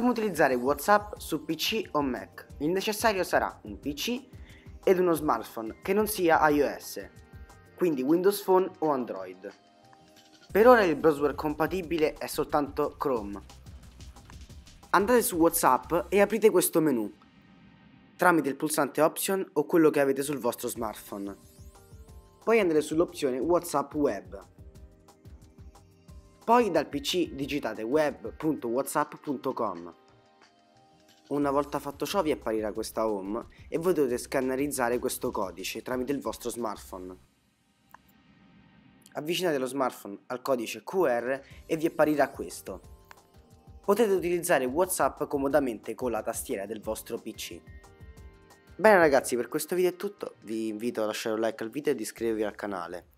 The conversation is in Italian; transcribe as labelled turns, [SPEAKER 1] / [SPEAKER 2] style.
[SPEAKER 1] utilizzare WhatsApp su PC o Mac. Il necessario sarà un PC ed uno smartphone che non sia iOS, quindi Windows Phone o Android. Per ora il browser compatibile è soltanto Chrome. Andate su WhatsApp e aprite questo menu tramite il pulsante Option o quello che avete sul vostro smartphone. Poi andate sull'opzione WhatsApp Web. Poi dal PC digitate web.whatsapp.com. Una volta fatto ciò vi apparirà questa home e voi dovete scannerizzare questo codice tramite il vostro smartphone. Avvicinate lo smartphone al codice QR e vi apparirà questo. Potete utilizzare WhatsApp comodamente con la tastiera del vostro PC. Bene ragazzi, per questo video è tutto, vi invito a lasciare un like al video e iscrivervi al canale.